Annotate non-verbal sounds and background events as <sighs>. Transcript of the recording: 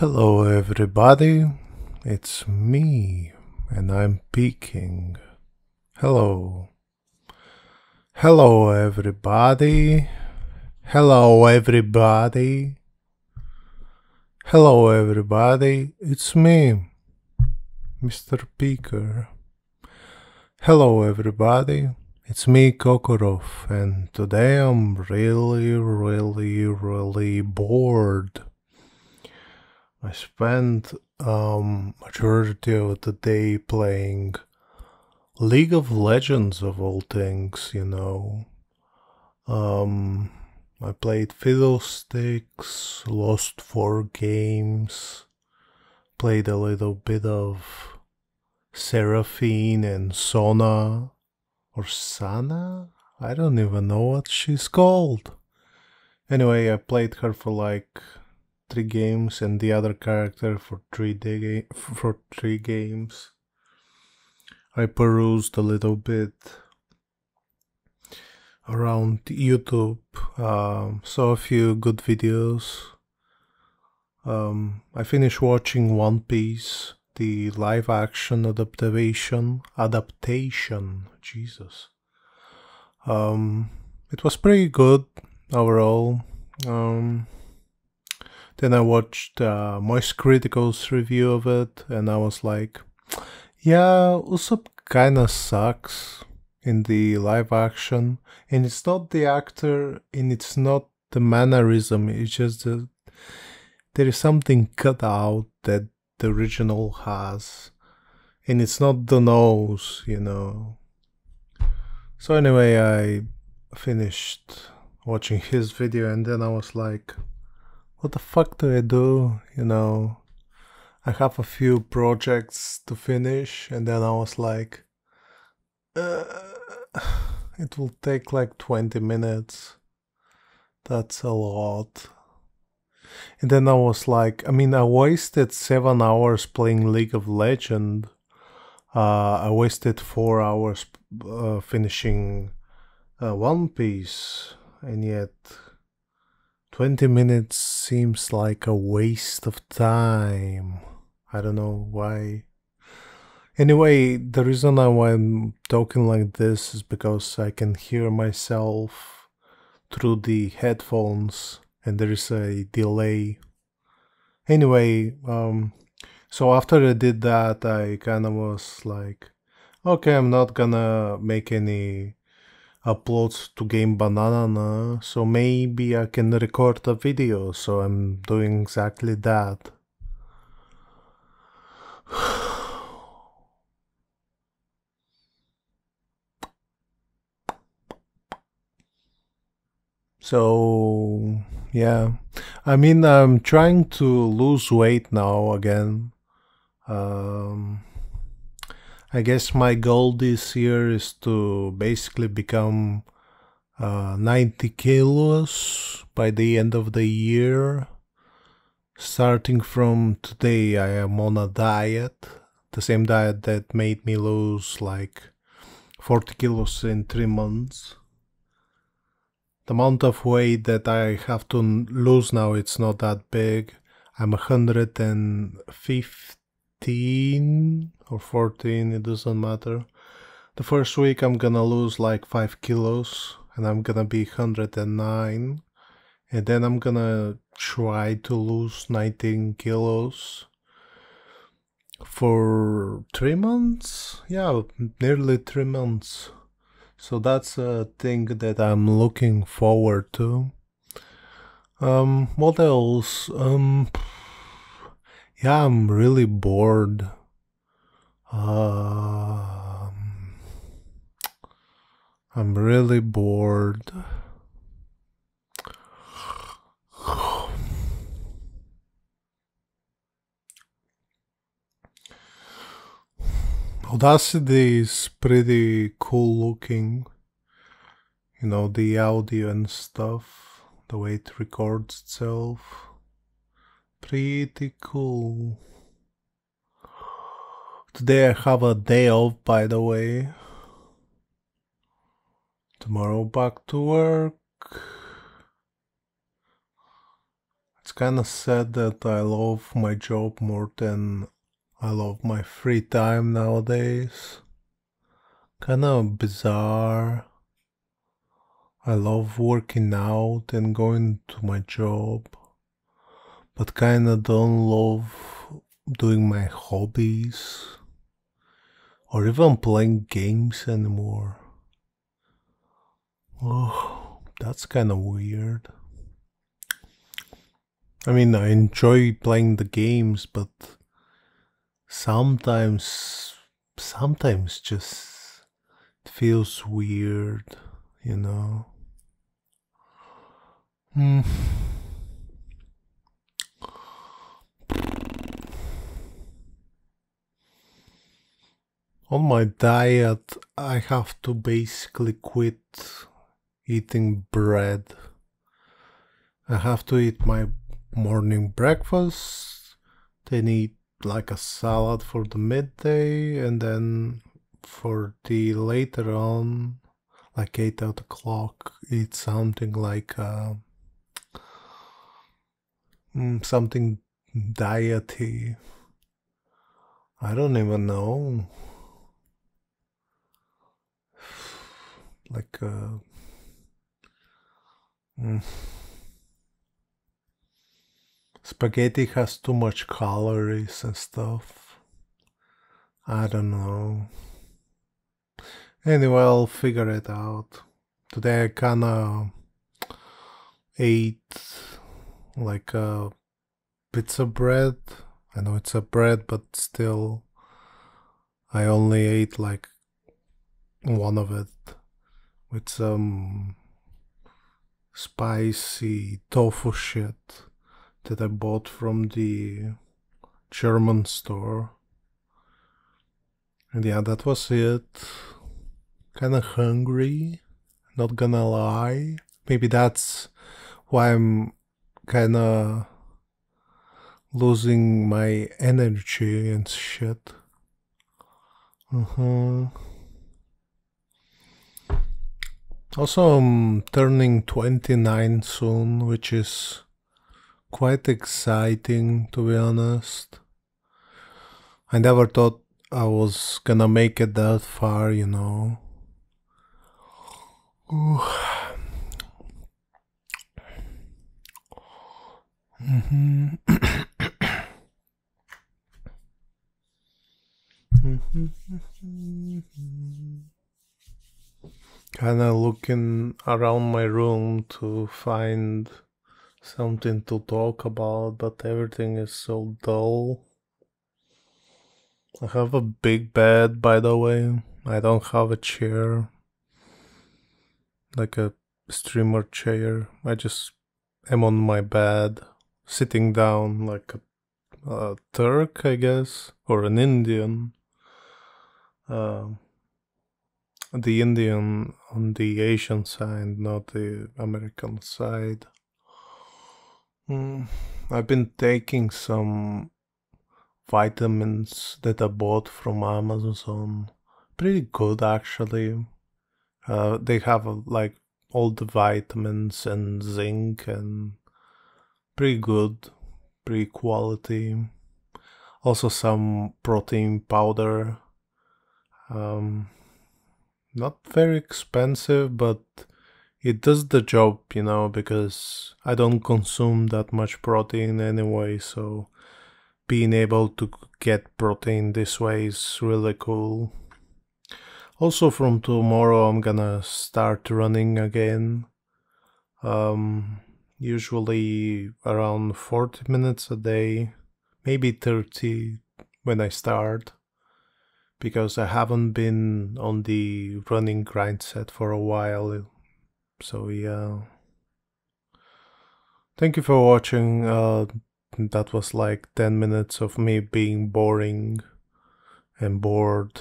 Hello, everybody. It's me, and I'm peeking. Hello. Hello, everybody. Hello, everybody. Hello, everybody. It's me, Mr. Peeker. Hello, everybody. It's me, Kokorov, and today I'm really, really, really bored. I spent um majority of the day playing League of Legends of all things, you know. Um I played Fiddlesticks, lost four games, played a little bit of Seraphine and Sona or Sana? I don't even know what she's called. Anyway, I played her for like three games and the other character for three day for three games. I perused a little bit around YouTube, um, saw a few good videos. Um, I finished watching One Piece, the live action adaptation. Adaptation, Jesus. Um, it was pretty good overall. Um, then I watched uh, Moist Critical's review of it, and I was like, yeah, Usopp kinda sucks in the live action, and it's not the actor, and it's not the mannerism, it's just that there is something cut out that the original has, and it's not the nose, you know. So, anyway, I finished watching his video, and then I was like, what the fuck do I do? You know, I have a few projects to finish, and then I was like, uh, it will take like 20 minutes. That's a lot. And then I was like, I mean, I wasted seven hours playing League of Legend. Uh, I wasted four hours uh, finishing uh, One Piece, and yet 20 minutes seems like a waste of time. I don't know why. Anyway, the reason why I'm talking like this is because I can hear myself through the headphones and there is a delay. Anyway, um, so after I did that, I kind of was like, okay, I'm not gonna make any uploads to Game Banana, so maybe I can record a video, so I'm doing exactly that. <sighs> So, yeah. I mean, I'm trying to lose weight now again. Um, I guess my goal this year is to basically become uh, 90 kilos by the end of the year. Starting from today, I am on a diet, the same diet that made me lose like 40 kilos in three months. The amount of weight that I have to lose now, it's not that big. I'm 115 or 14, it doesn't matter. The first week I'm gonna lose like 5 kilos and I'm gonna be 109 and then I'm gonna try to lose 19 kilos for 3 months? Yeah, nearly 3 months. So that's a thing that I'm looking forward to. Um, what else? Um, yeah, I'm really bored. Um, I'm really bored. Audacity is pretty cool looking. You know, the audio and stuff, the way it records itself. Pretty cool. Today I have a day off, by the way. Tomorrow back to work. It's kind of sad that I love my job more than I love my free time nowadays. Kind of bizarre. I love working out and going to my job, but kind of don't love doing my hobbies or even playing games anymore. Oh, that's kind of weird. I mean, I enjoy playing the games, but sometimes, sometimes just feels weird, you know. Hmm. On my diet, I have to basically quit eating bread. I have to eat my morning breakfast, then eat like a salad for the midday, and then for the later on, like 8 o'clock, eat something like uh, Mm, something diety. I don't even know. Like, uh, mm. spaghetti has too much calories and stuff. I don't know. Anyway, I'll figure it out. Today I kinda ate like a pizza bread. I know it's a bread, but still, I only ate like one of it with some spicy tofu shit that I bought from the German store. And yeah, that was it. Kinda hungry, not gonna lie. Maybe that's why I'm kind of losing my energy and shit. Uh-huh. Also, I'm turning 29 soon, which is quite exciting to be honest. I never thought I was gonna make it that far, you know. Ooh. <coughs> Mm-hmm. <coughs> kind of looking around my room to find something to talk about, but everything is so dull. I have a big bed, by the way. I don't have a chair, like a streamer chair. I just am on my bed sitting down like a, a Turk, I guess, or an Indian. Uh, the Indian on the Asian side, not the American side. Mm, I've been taking some vitamins that I bought from Amazon. Pretty good, actually. Uh, they have uh, like all the vitamins and zinc and pretty good, pretty quality. Also some protein powder. Um, not very expensive, but it does the job, you know, because I don't consume that much protein anyway, so being able to get protein this way is really cool. Also from tomorrow I'm gonna start running again. Um, usually around 40 minutes a day, maybe 30 when I start, because I haven't been on the running grind set for a while. So yeah. Thank you for watching. Uh, that was like 10 minutes of me being boring and bored.